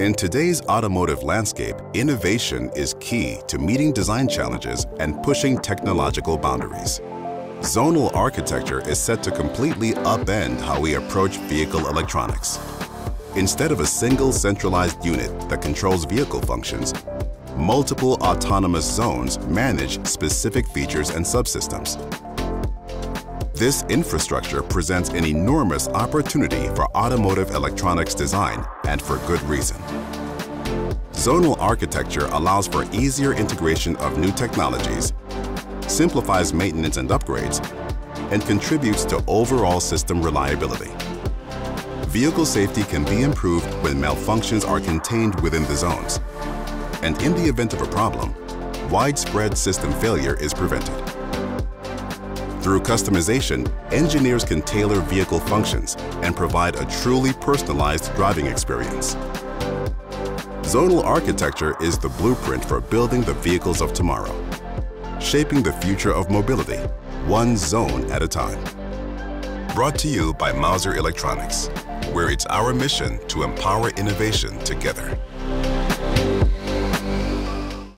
In today's automotive landscape, innovation is key to meeting design challenges and pushing technological boundaries. Zonal architecture is set to completely upend how we approach vehicle electronics. Instead of a single centralized unit that controls vehicle functions, multiple autonomous zones manage specific features and subsystems. This infrastructure presents an enormous opportunity for automotive electronics design and for good reason. Zonal architecture allows for easier integration of new technologies, simplifies maintenance and upgrades, and contributes to overall system reliability. Vehicle safety can be improved when malfunctions are contained within the zones. And in the event of a problem, widespread system failure is prevented. Through customization, engineers can tailor vehicle functions and provide a truly personalized driving experience. Zonal architecture is the blueprint for building the vehicles of tomorrow, shaping the future of mobility, one zone at a time. Brought to you by Mouser Electronics, where it's our mission to empower innovation together.